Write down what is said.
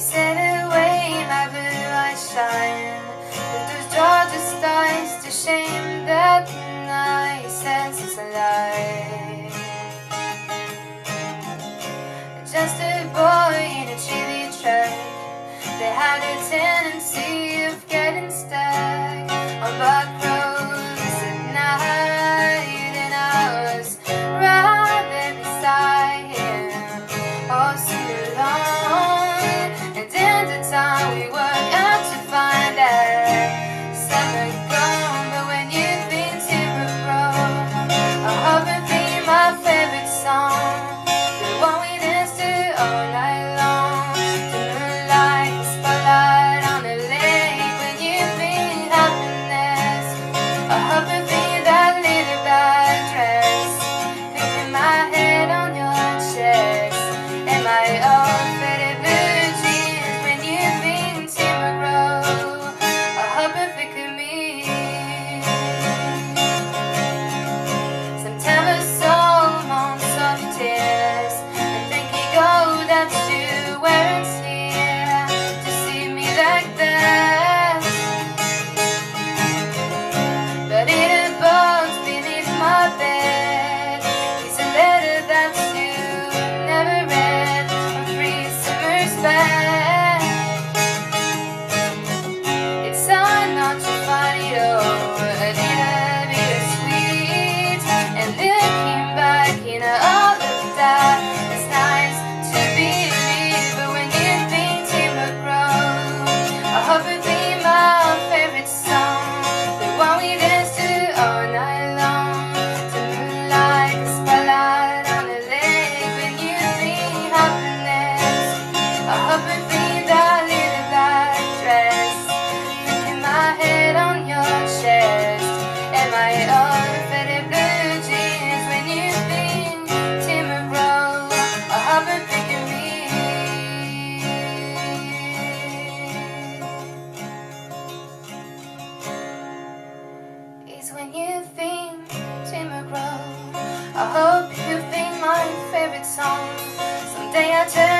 sent away my blue eyes shine. But those Georgia stars to shame that my senses alive Just a boy in a Chevy truck. They had a tendency when you think Tim McGraw. I hope you think my favorite song. Someday I'll tell.